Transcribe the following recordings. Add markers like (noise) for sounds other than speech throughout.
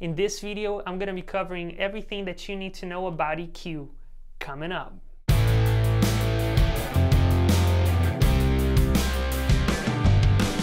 In this video, I'm going to be covering everything that you need to know about EQ coming up.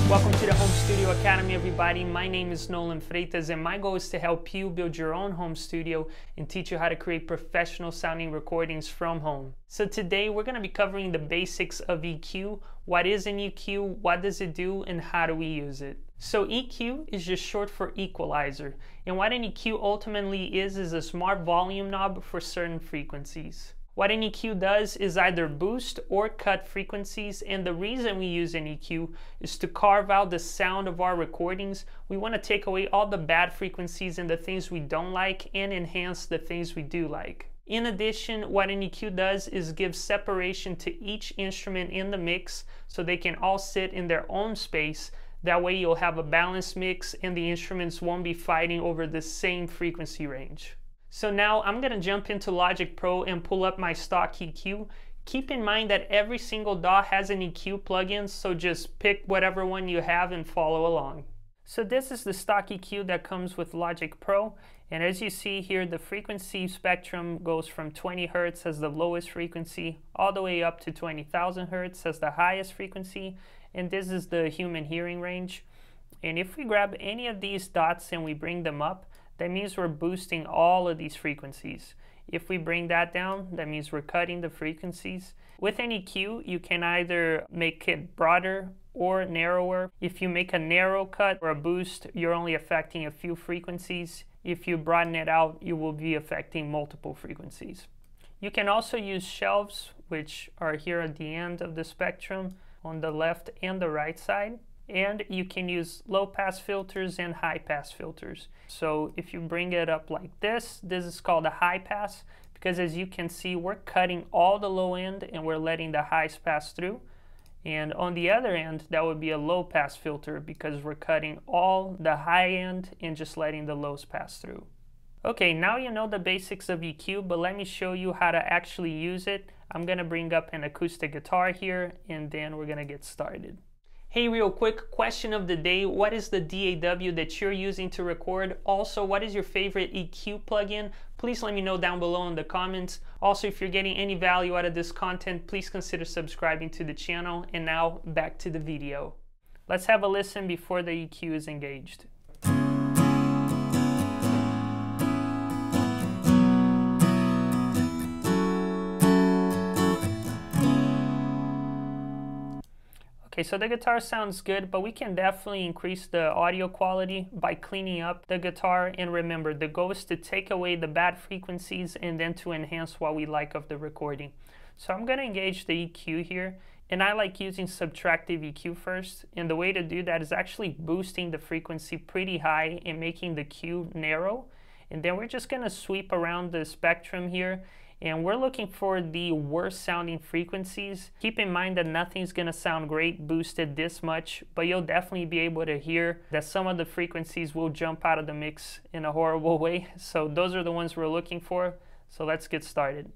Welcome to the Home Studio Academy, everybody. My name is Nolan Freitas, and my goal is to help you build your own home studio and teach you how to create professional sounding recordings from home. So, today we're going to be covering the basics of EQ. What is an EQ? What does it do? And how do we use it? So, EQ is just short for equalizer. And what an EQ ultimately is, is a smart volume knob for certain frequencies. What an EQ does is either boost or cut frequencies, and the reason we use an EQ is to carve out the sound of our recordings. We want to take away all the bad frequencies and the things we don't like and enhance the things we do like. In addition, what an EQ does is give separation to each instrument in the mix so they can all sit in their own space. That way you'll have a balanced mix and the instruments won't be fighting over the same frequency range. So now I'm gonna jump into Logic Pro and pull up my stock EQ. Keep in mind that every single DAW has an EQ plugin, so just pick whatever one you have and follow along. So this is the stock EQ that comes with Logic Pro. And as you see here, the frequency spectrum goes from 20 Hertz as the lowest frequency, all the way up to 20,000 Hertz as the highest frequency. And this is the human hearing range. And if we grab any of these dots and we bring them up, that means we're boosting all of these frequencies. If we bring that down, that means we're cutting the frequencies. With any EQ, you can either make it broader or narrower. If you make a narrow cut or a boost, you're only affecting a few frequencies. If you broaden it out, you will be affecting multiple frequencies. You can also use shelves, which are here at the end of the spectrum on the left and the right side and you can use low pass filters and high pass filters. So if you bring it up like this, this is called a high pass because as you can see, we're cutting all the low end and we're letting the highs pass through. And on the other end, that would be a low pass filter because we're cutting all the high end and just letting the lows pass through. Okay, now you know the basics of EQ, but let me show you how to actually use it. I'm gonna bring up an acoustic guitar here and then we're gonna get started. Hey, real quick question of the day. What is the DAW that you're using to record? Also, what is your favorite EQ plugin? Please let me know down below in the comments. Also, if you're getting any value out of this content, please consider subscribing to the channel. And now back to the video. Let's have a listen before the EQ is engaged. Okay, so the guitar sounds good, but we can definitely increase the audio quality by cleaning up the guitar. And remember, the goal is to take away the bad frequencies and then to enhance what we like of the recording. So I'm gonna engage the EQ here. And I like using subtractive EQ first. And the way to do that is actually boosting the frequency pretty high and making the Q narrow. And then we're just gonna sweep around the spectrum here and we're looking for the worst sounding frequencies. Keep in mind that nothing's gonna sound great boosted this much, but you'll definitely be able to hear that some of the frequencies will jump out of the mix in a horrible (laughs) way. So those are the ones we're looking for. So let's get started.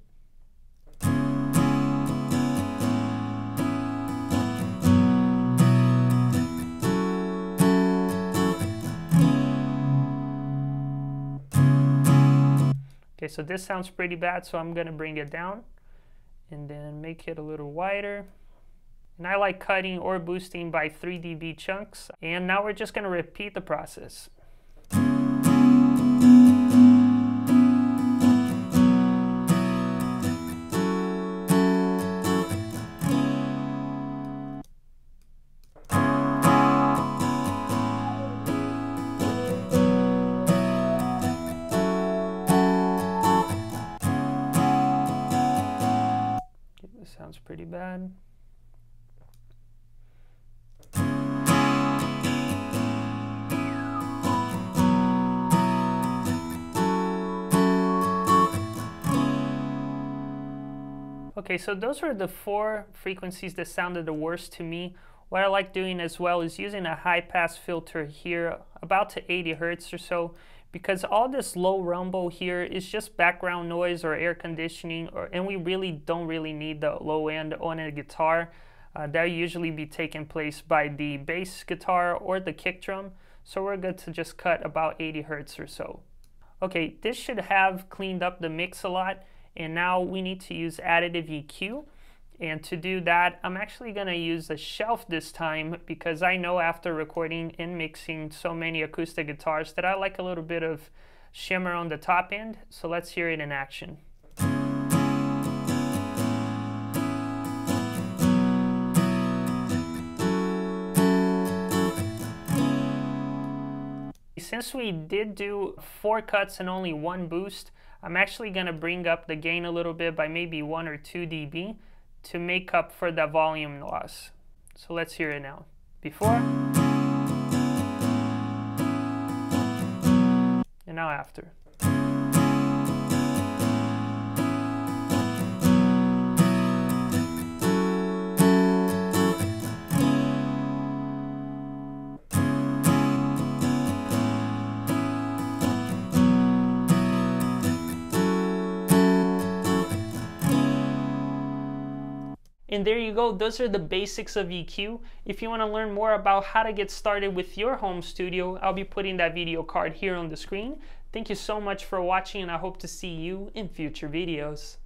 So this sounds pretty bad, so I'm gonna bring it down and then make it a little wider. And I like cutting or boosting by 3 dB chunks. And now we're just gonna repeat the process. Sounds pretty bad. Okay, so those are the four frequencies that sounded the worst to me. What I like doing as well is using a high pass filter here, about to 80 hertz or so, because all this low rumble here is just background noise or air conditioning or, and we really don't really need the low end on a guitar. Uh, that usually be taken place by the bass guitar or the kick drum. So we're good to just cut about 80 hertz or so. Okay, this should have cleaned up the mix a lot. And now we need to use additive EQ. And to do that, I'm actually gonna use a shelf this time because I know after recording and mixing so many acoustic guitars that I like a little bit of shimmer on the top end. So let's hear it in action. Since we did do four cuts and only one boost, I'm actually to bring up the gain a little bit by maybe 1 or 2 dB to make up for the volume loss. So let's hear it now. Before and now after. And there you go, those are the basics of EQ. If you want to learn more about how to get started with your home studio, I'll be putting that video card here on the screen. Thank you so much for watching and I hope to see you in future videos.